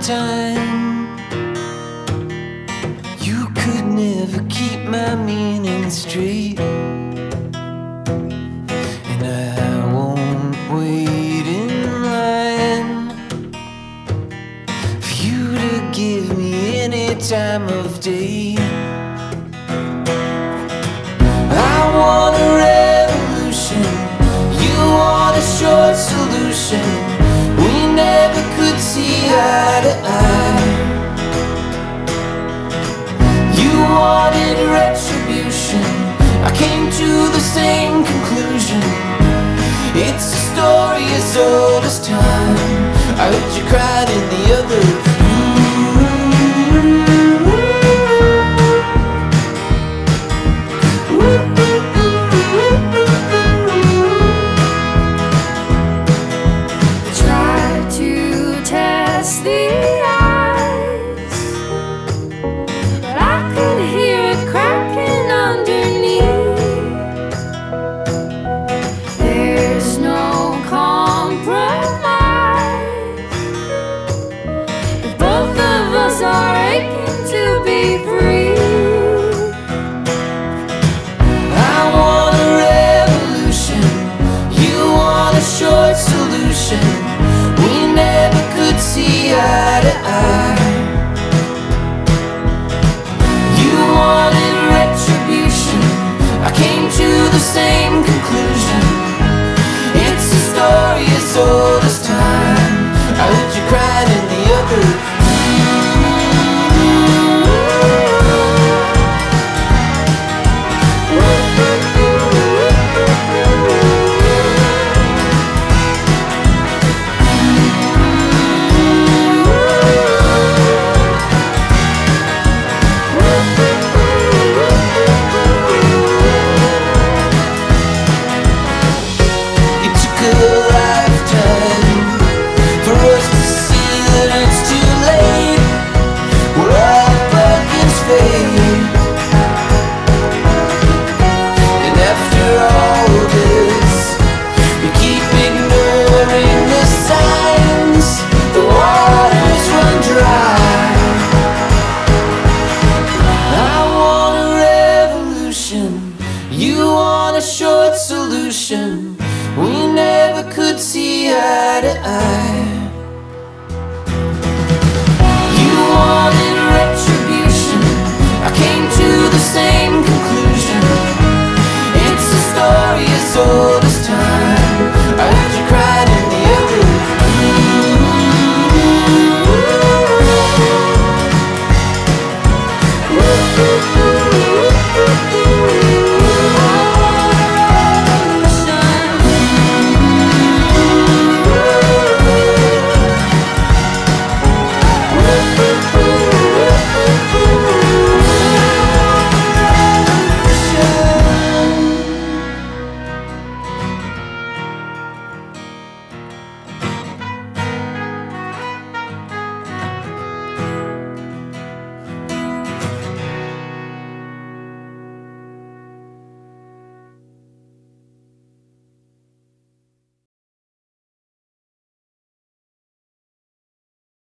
time. You could never keep my meaning straight. And I won't wait in line for you to give me any time of day. I want same conclusion. It's a story as old as time. I heard you cried in the other a short solution. We never could see eye to eye.